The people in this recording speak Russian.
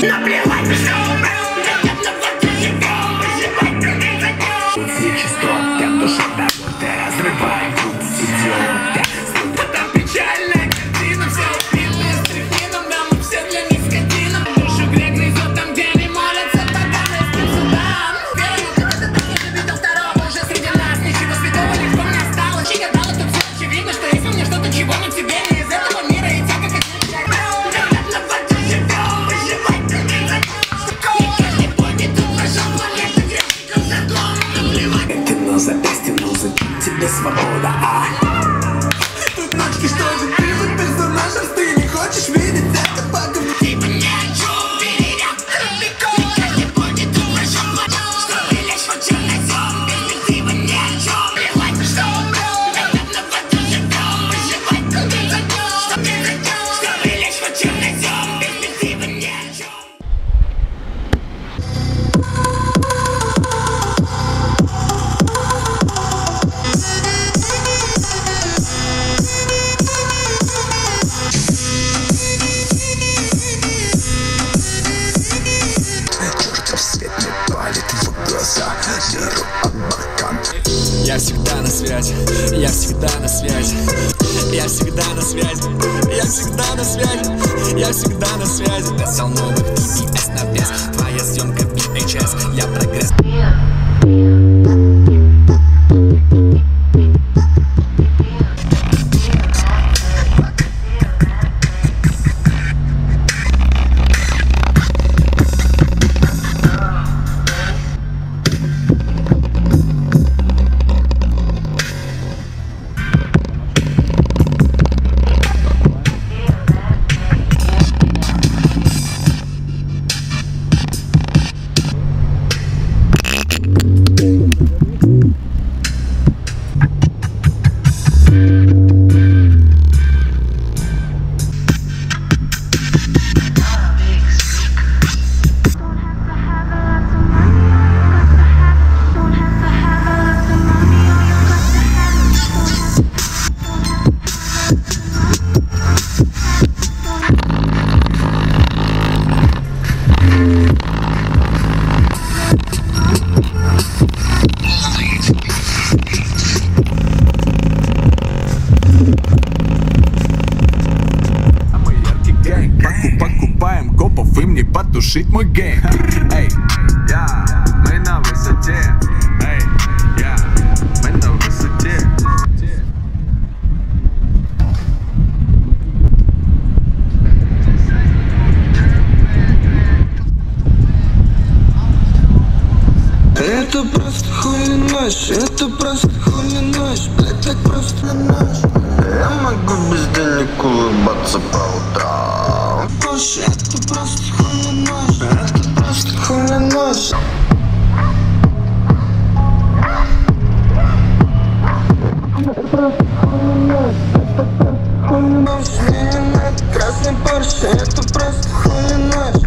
Печальная Но зачем тебе свобода, а? Тут ночки, что же ты тут персонажем Ты связи, я всегда на связи. Я всегда на связи, я всегда на связи. Я всегда на связи. Взял новых TBS на вес Твоя съемка VHS, я прогресс. Самый потушить мой гейм Эй, я, мы на высоте Эй, я, мы на высоте Это просто хули ночь, это просто хули ночь, блядь, так просто ночь. Я могу без денег улыбаться по Хуйня, красный борщ, это просто хуйня